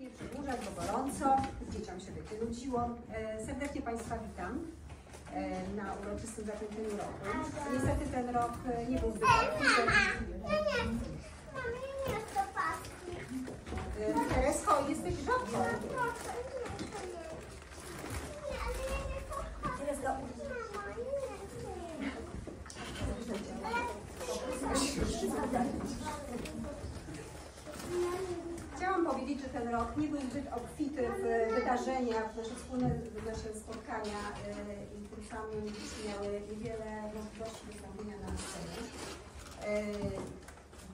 nie przedłużać, bo gorąco, dzieciom się będzie nudziło. E, serdecznie Państwa witam e, na uroczystym zakończeniu roku. Niestety ten rok e, nie był zbyt Teresko, jesteś żabką. Chciałam powiedzieć, że ten rok nie był zbyt obfity w wydarzenia, w nasze wspólne nasze spotkania e, i tym samym miały niewiele możliwości wystąpienia na scenie. E,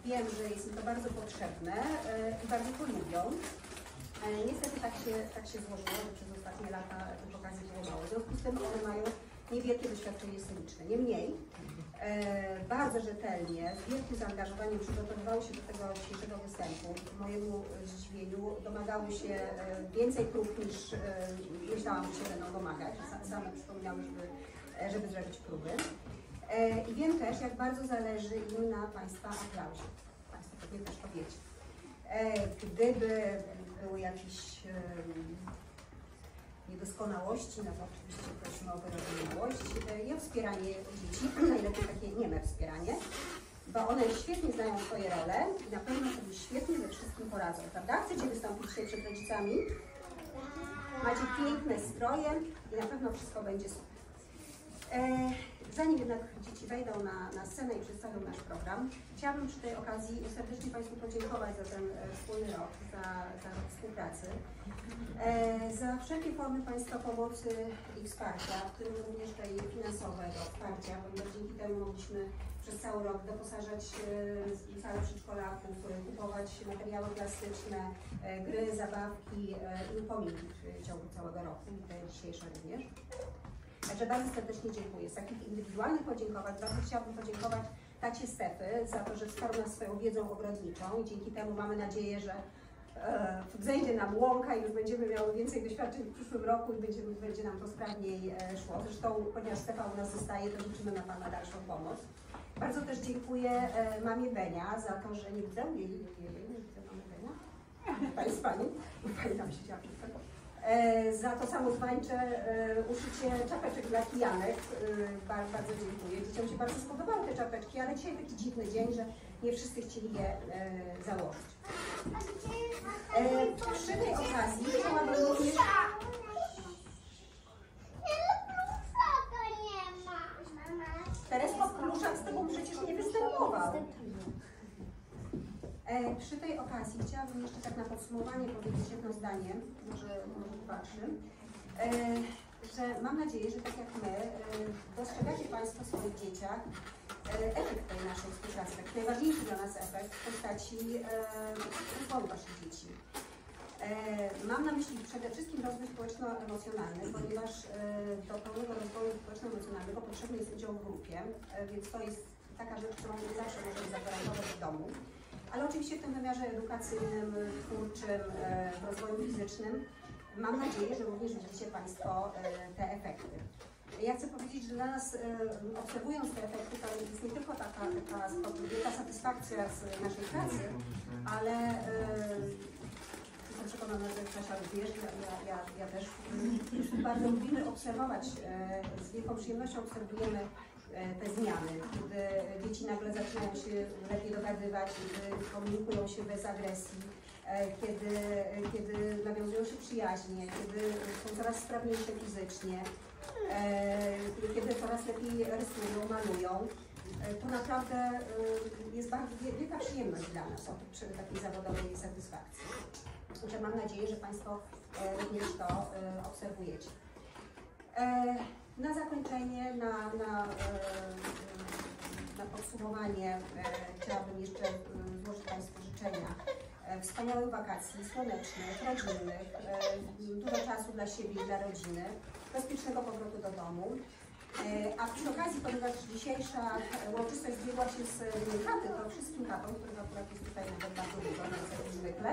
Wiem, że jest im to bardzo potrzebne e, i bardzo to lubią. Niestety tak się, tak się złożyło, że przez ostatnie lata tych okazji było mało. W związku z tym one mają niewielkie doświadczenie sceniczne. Niemniej e, bardzo rzetelnie, z wielkim zaangażowaniem przygotowywały się do tego dzisiejszego występu. Ku mojemu zdziwieniu domagały się e, więcej prób niż e, myślałam, że się będą domagać. Sa- Same przypominały, żeby, e, żeby zrobić próby. E, I wiem też, jak bardzo zależy im na Państwa aplauzie. Państwo pewnie też to wiecie. E, Gdyby były jakieś niedoskonałości, no to oczywiście prosimy o wyrozumiałość i o wspieranie dzieci, najlepiej takie nieme wspieranie, bo one świetnie znają swoje role i na pewno sobie świetnie ze wszystkim poradzą, prawda? Chcecie wystąpić dzisiaj przed rodzicami? Macie piękne stroje i na pewno wszystko będzie super. E, Zanim jednak dzieci wejdą na, na scenę i przedstawią nasz program, chciałabym przy tej okazji serdecznie Państwu podziękować za ten e, wspólny rok, za, za rok współpracy, e, za wszelkie formy Państwa pomocy i wsparcia, w tym również tej finansowego wsparcia, ponieważ dzięki temu mogliśmy przez cały rok doposażać salę przedszkolaków, kupować materiały plastyczne, gry, zabawki i upominki w ciągu całego roku, i te dzisiejsze również. Także bardzo serdecznie dziękuję. Z takich indywidualnych podziękowań bardzo chciałabym podziękować tacie Stefy za to, że wsparł nas swoją wiedzą ogrodniczą i dzięki temu mamy nadzieję, że e, wzejdzie nam łąka i już będziemy miały więcej doświadczeń w przyszłym roku i będzie, będzie nam to sprawniej e, szło. Zresztą, ponieważ Stefa u nas zostaje, to liczymy na Pana dalszą pomoc. Bardzo też dziękuję e, mamie Benia za to, że nie widzę jej, nie widzę mamy Benia. Pani z Pani, Pani tam siedziała przed tego. E, za to samozwańcze e, uszycie czapeczek dla kijanek. E, bardzo, dziękuję. Dzieciom się bardzo spodobały te czapeczki, ale dzisiaj taki dziwny dzień, że nie wszyscy chcieli je założyć. Przy tej okazji chciałabym również... Teresko Pluszak z Tobą przecież nie występował. E, przy tej okazji chciałabym jeszcze tak na podsumowanie powiedzieć jedno zdanie, może, może dwa, e, że mam nadzieję, że tak jak my, e, dostrzegacie Państwo w swoich dzieciach e, efekt tej naszej współpracy, najważniejszy dla nas efekt w postaci e, rozwoju Waszych dzieci. E, Mam na myśli przede wszystkim rozwój społeczno-emocjonalny, ponieważ e, do pełnego rozwoju społeczno-emocjonalnego potrzebny jest udział w grupie, e, więc to jest taka rzecz, którą nie zawsze możemy zagwarantować w domu. Ale oczywiście w tym wymiarze edukacyjnym, twórczym, e, w rozwoju fizycznym mam nadzieję, że również widzicie Państwo e, te efekty. Ja chcę powiedzieć, że dla nas, e, obserwując te efekty, to jest nie tylko taka, taka satysfakcja z naszej pracy, ale Jestem przekonana, że Kasia również, ja, ja, ja, też. Bardzo lubimy obserwować, z wielką przyjemnością obserwujemy te zmiany, kiedy dzieci nagle zaczynają się lepiej dogadywać, kiedy komunikują się bez agresji, e, kiedy, kiedy nawiązują się przyjaźnie, kiedy są coraz sprawniejsze fizycznie, e, kiedy coraz lepiej rysują, malują. E, To naprawdę e, jest bardzo wie- wielka przyjemność dla nas od takiej zawodowej satysfakcji. Mam nadzieję, że Państwo e, również to e, obserwujecie. E, Na zakończenie, na, na, e, na podsumowanie e, chciałabym jeszcze złożyć Państwu życzenia wspaniałych wakacji, słonecznych, rodzinnych, dużo czasu dla siebie i dla rodziny, bezpiecznego powrotu do domu. A przy okazji, ponieważ dzisiejsza uroczystość zbiegła się z taty, to wszystkim tatom, których akurat jest tutaj nawet bardzo dużo, więc jak zwykle,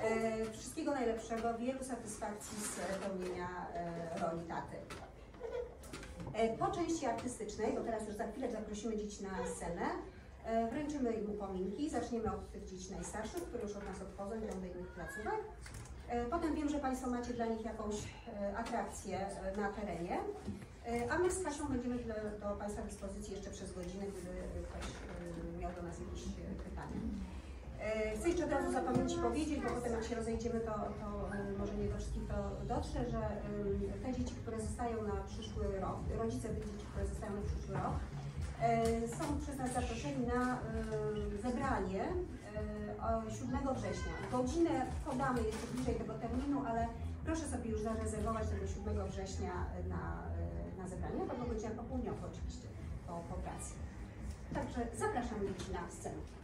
e, wszystkiego najlepszego, wielu satysfakcji z pełnienia e, roli taty. E, Po części artystycznej, bo teraz już za chwilę zaprosimy dzieci na scenę, e, wręczymy im upominki. Zaczniemy od tych dzieci najstarszych, które już od nas odchodzą, idą do innych placówek. Potem wiem, że Państwo macie dla nich jakąś atrakcję na terenie, a my z Kasią będziemy do Państwa dyspozycji jeszcze przez godzinę, gdyby ktoś miał do nas jakieś pytania. E, Chcę jeszcze od razu zapomnieć powiedzieć, bo potem jak się rozejdziemy, to, to e, może nie do wszystkich to dotrze, że te dzieci, które zostają na przyszły rok, rodzice tych dzieci, które zostają na przyszły rok, e, są przez nas zaproszeni na zebranie e, o 7 września. Godzinę podamy jeszcze bliżej tego terminu, ale proszę sobie już zarezerwować tego 7 września na, na zebranie, to będzie godzina popołudniowa oczywiście po, po pracy. Także zapraszam dzieci na scenę.